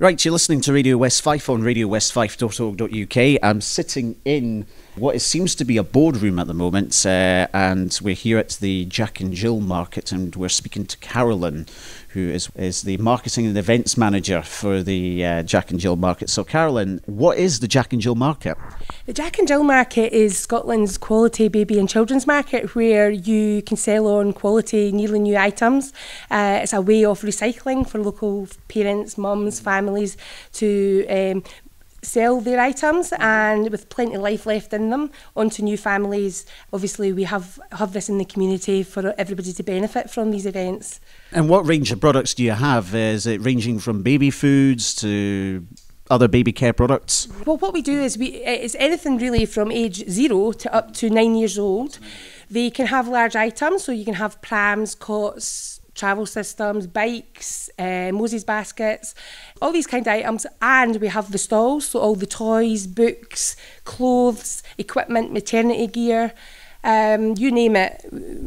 Right, you're listening to Radio West Fife on radiowestfife.org.uk. I'm sitting in what it seems to be a boardroom at the moment, uh, and we're here at the Jack and Jill market, and we're speaking to Carolyn, who is, is the marketing and events manager for the uh, Jack and Jill market. So, Carolyn, what is the Jack and Jill market? The Jack and Jill market is Scotland's quality baby and children's market where you can sell on quality, nearly new items. Uh, it's a way of recycling for local parents, mums, families to um, sell their items and with plenty of life left in them onto new families. Obviously, we have, have this in the community for everybody to benefit from these events. And what range of products do you have? Is it ranging from baby foods to other baby care products? Well, what we do is we it's anything really from age zero to up to nine years old. They can have large items, so you can have prams, cots, travel systems, bikes, uh, Moses baskets, all these kind of items. And we have the stalls, so all the toys, books, clothes, equipment, maternity gear. Um, you name it,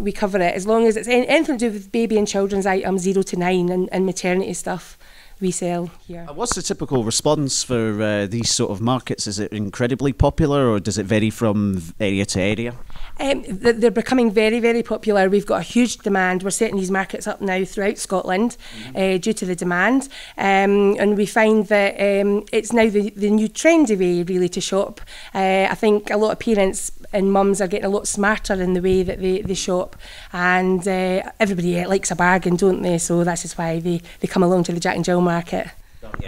we cover it. As long as it's anything to do with baby and children's items, zero to nine, and, and maternity stuff we sell here. What's the typical response for uh, these sort of markets? Is it incredibly popular or does it vary from area to area? Um, they're becoming very, very popular. We've got a huge demand. We're setting these markets up now throughout Scotland mm. uh, due to the demand. Um, and we find that um, it's now the, the new trendy way, really, to shop. Uh, I think a lot of parents and mums are getting a lot smarter in the way that they, they shop. And uh, everybody likes a bargain, don't they? So that's just why they, they come along to the Jack and Jill market.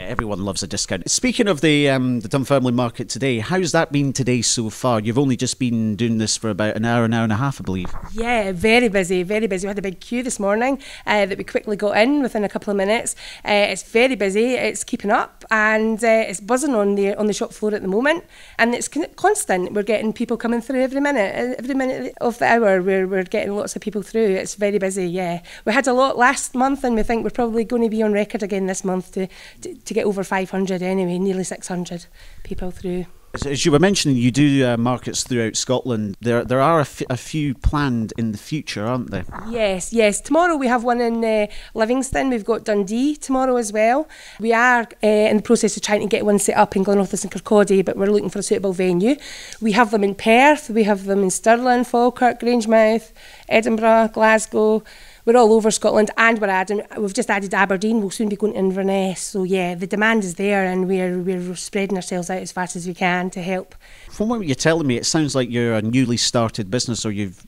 Everyone loves a discount. Speaking of the um, the Dunfermline market today, how's that been today so far? You've only just been doing this for about an hour, an hour and a half, I believe. Yeah, very busy, very busy. We had a big queue this morning uh, that we quickly got in within a couple of minutes. Uh, it's very busy. It's keeping up and uh, it's buzzing on the on the shop floor at the moment, and it's constant. We're getting people coming through every minute, every minute of the hour. We're we're getting lots of people through. It's very busy. Yeah, we had a lot last month, and we think we're probably going to be on record again this month to, to to get over 500 anyway, nearly 600 people through. As you were mentioning, you do uh, markets throughout Scotland. There, there are a, few planned in the future, aren't there? Yes, yes. Tomorrow we have one in uh, Livingston. We've got Dundee tomorrow as well. We are uh, in the process of trying to get one set up in Glenrothes and Kirkcaldy, but we're looking for a suitable venue. We have them in Perth. We have them in Stirling, Falkirk, Grangemouth, Edinburgh, Glasgow we're all over Scotland and we're adding, we've just added Aberdeen, we'll soon be going to Inverness. So yeah, the demand is there and we're, we're spreading ourselves out as fast as we can to help. From what you're telling me, it sounds like you're a newly started business or you've...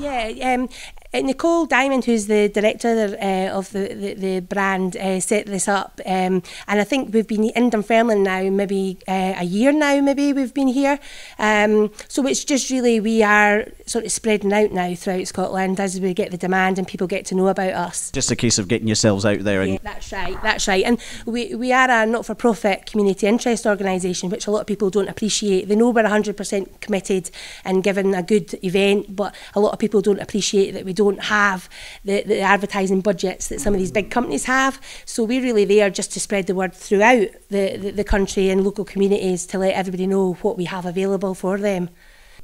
Yeah, um, uh, Nicole Diamond, who's the director uh, of the, the, the brand, uh, set this up. Um, and I think we've been in Dunfermline now, maybe uh, a year now, maybe we've been here. Um, so it's just really, we are sort of spreading out now throughout Scotland as we get the demand and people get to know about us. Just a case of getting yourselves out there. And... Yeah, that's right, that's right. And we, we are a not for profit community interest organisation, which a lot of people don't appreciate. They know we're 100% committed and giving a good event, but a lot of people don't appreciate that we don't have the, the advertising budgets that some of these big companies have. So we're really there just to spread the word throughout the, the, the country and local communities to let everybody know what we have available for them.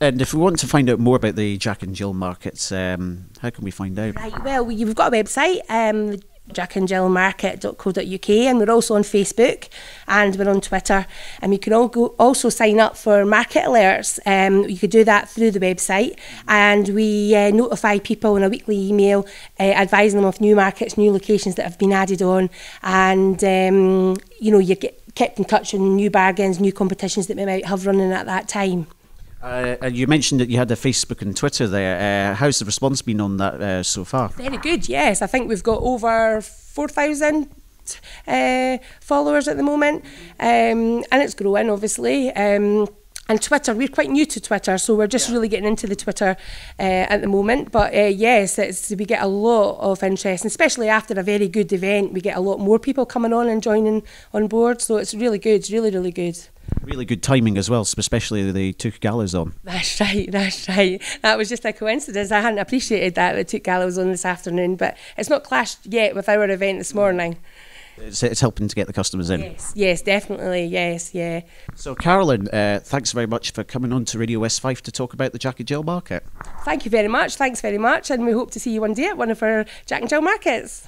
And if we want to find out more about the Jack and Jill markets, um, how can we find out? Right, well, we've got a website, um, jackandjillmarket.co.uk and we're also on Facebook and we're on Twitter. And you can all go, also sign up for market alerts. Um, you could do that through the website. And we uh, notify people in a weekly email uh, advising them of new markets new locations that have been added on. And um, you know you get kept in touch on new bargains new competitions that we might have running at that time uh, you mentioned that you had a Facebook and Twitter there. Uh, how's the response been on that uh, so far? Very good, yes. I think we've got over 4,000 uh, followers at the moment, um, and it's growing, obviously. Um, and Twitter, we're quite new to Twitter, so we're just yeah. really getting into the Twitter uh, at the moment. But uh, yes, it's, we get a lot of interest, especially after a very good event. We get a lot more people coming on and joining on board, so it's really good. It's really, really good. Really good timing as well, especially they Took Gallows on. That's right, that's right. That was just a coincidence. I hadn't appreciated that the Took Gallows on this afternoon, but it's not clashed yet with our event this morning. It's, it's helping to get the customers in. Yes, yes, definitely, yes, yeah. So, Carolyn, uh, thanks very much for coming on to Radio West Fife to talk about the Jack and Jill market. Thank you very much. Thanks very much, and we hope to see you one day at one of our Jack and Jill markets.